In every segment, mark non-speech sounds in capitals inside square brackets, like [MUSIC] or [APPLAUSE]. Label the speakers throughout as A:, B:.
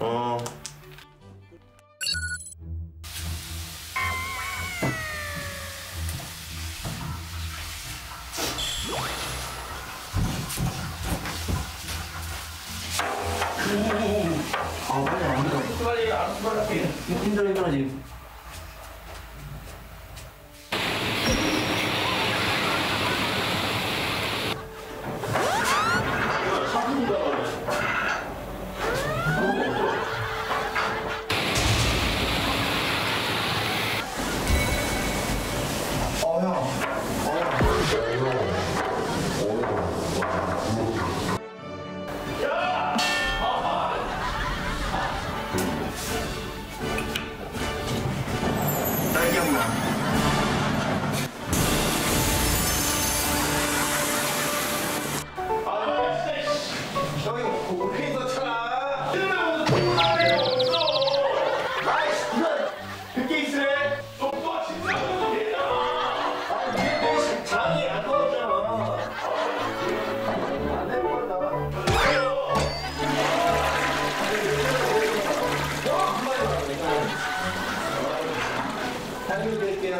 A: 어. 아 빨리 안 돼.
B: 빨리 알아서 갈게.
A: 힘들어 힘들어 지금.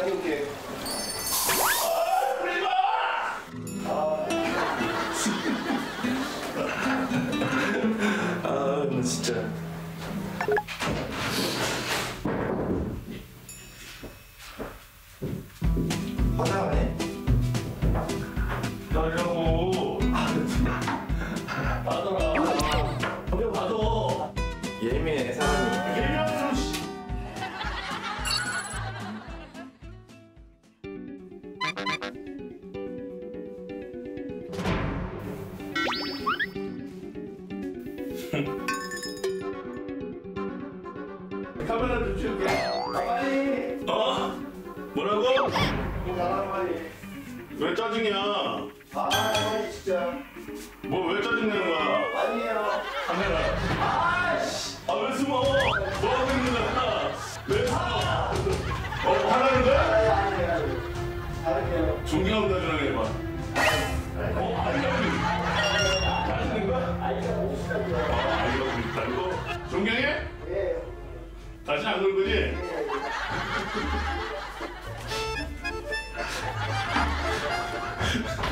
B: 그러지 마.
A: 아, 나 진짜. 화장
B: 카메라 좀 치울게.
A: 빨리.
B: 어? 뭐라고?
A: 나가 빨리.
B: 왜 짜증이야?
A: 아, 빨리 진짜.
B: 뭐 왜 짜증내는 거야?
A: 아니에요.
B: 카메라.
A: 아씨.
B: 아왜 숨어? 뭐 하고 있는 거야? 왜 숨어? 어 화나는 거야?
A: 아니에요. 다를게요.
B: 존경한다 저 존경해?
A: 예.
B: 다시 안 그럴 거지? 예.
A: 예. [LAUGHS]